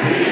Happy